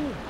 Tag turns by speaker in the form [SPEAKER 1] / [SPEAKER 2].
[SPEAKER 1] Ooh.